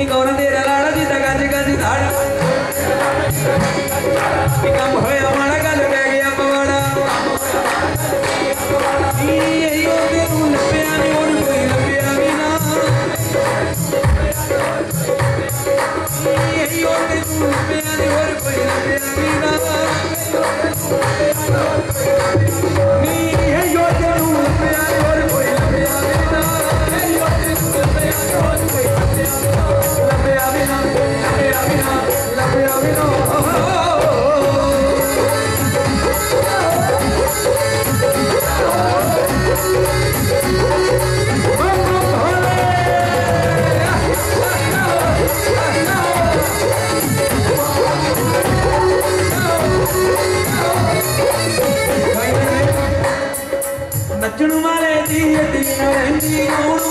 నీకు ఎవరంటే ఎలా ఆడది గజి గజి దాడి नचण वाले दी दीन रहंदी